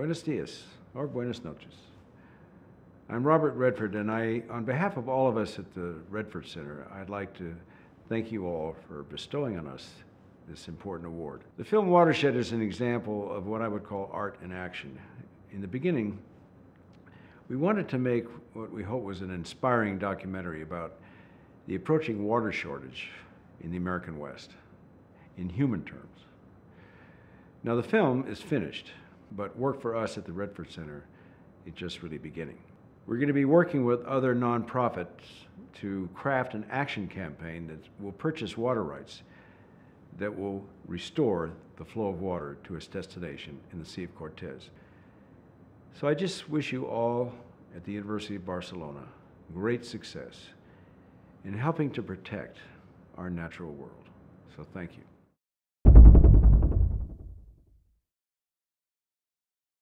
Buenos dias, or buenas noches. I'm Robert Redford, and I, on behalf of all of us at the Redford Center, I'd like to thank you all for bestowing on us this important award. The film Watershed is an example of what I would call art in action. In the beginning, we wanted to make what we hope was an inspiring documentary about the approaching water shortage in the American West, in human terms. Now, the film is finished, but work for us at the Redford Center is just really beginning. We're going to be working with other nonprofits to craft an action campaign that will purchase water rights that will restore the flow of water to its destination in the Sea of Cortez. So I just wish you all at the University of Barcelona great success in helping to protect our natural world. So thank you.